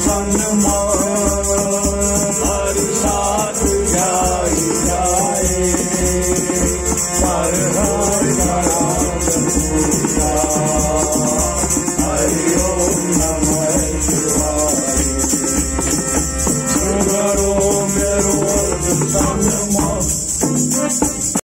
ह सा